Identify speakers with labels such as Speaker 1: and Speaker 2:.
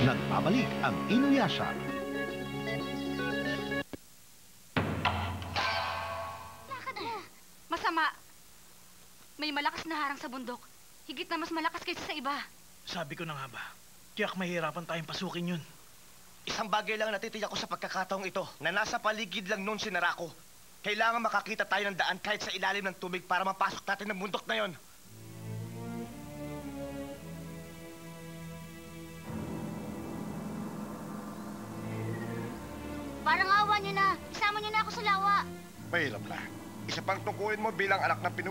Speaker 1: Nagbabalik ang Inuyasha.
Speaker 2: Masama. May malakas na harang sa bundok. Higit na mas malakas kaysa sa iba.
Speaker 3: Sabi ko na nga ba, tiyak mahirapan tayong pasukin yun.
Speaker 4: Isang bagay lang ang natitiyak ko sa pagkakataong ito na nasa paligid lang noon si Narako. Kailangan makakita tayo ng daan kahit sa ilalim ng tubig para mapasok natin ng bundok na yon.
Speaker 2: Niyo na. Isama niyo na ako sa lawa.
Speaker 5: Mahirap na. Isa pang tungkulin mo bilang anak ng pinuno